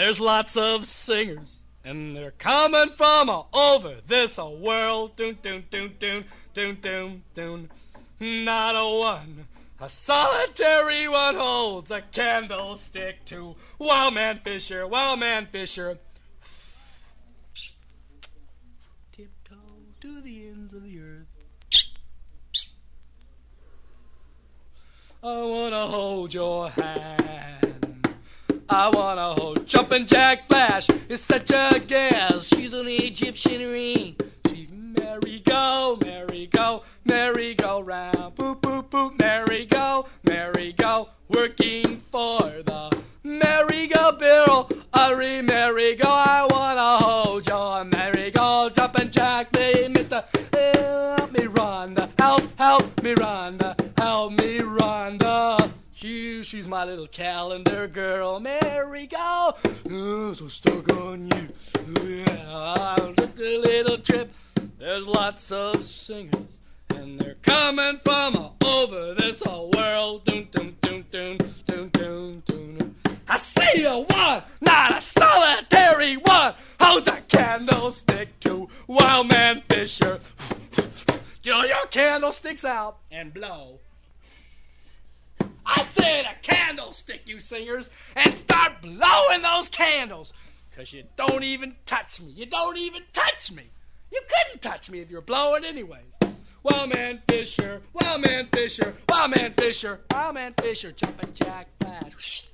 There's lots of singers, and they're coming from all over this whole world. Doon, doon, doon, doon, doon, doon, doon. Not a one, a solitary one holds a candlestick to Wildman Fischer, Wildman Fischer. Tiptoe to the ends of the earth. I wanna hold your hand. I wanna Jumpin' Jack Flash. is such a gas. She's an Egyptian ring. She merry go, merry go, merry go round. Boop boop boop, merry go, merry go. Working for the merry go bill. Hurry, merry go. I wanna hold your merry go. Jumpin' Jack, me, Mister. Help me, Rhonda. Help, help me, Rhonda. She, she's my little calendar girl. Mary, go. Oh, so stuck on you. Yeah, I took a little trip. There's lots of singers, and they're coming from all over this whole world. Doon, doon, doon, doon, doon, doon, doon. I see a one, not a solitary one. How's a candlestick to Wildman Fischer? Get all your candlesticks out and blow. I said a candlestick, you singers, and start blowing those candles. Because you don't even touch me. You don't even touch me. You couldn't touch me if you're blowing anyways. Wildman Fischer, Wildman Fischer, Wildman Fischer, Wildman Fischer, jumping jack flash.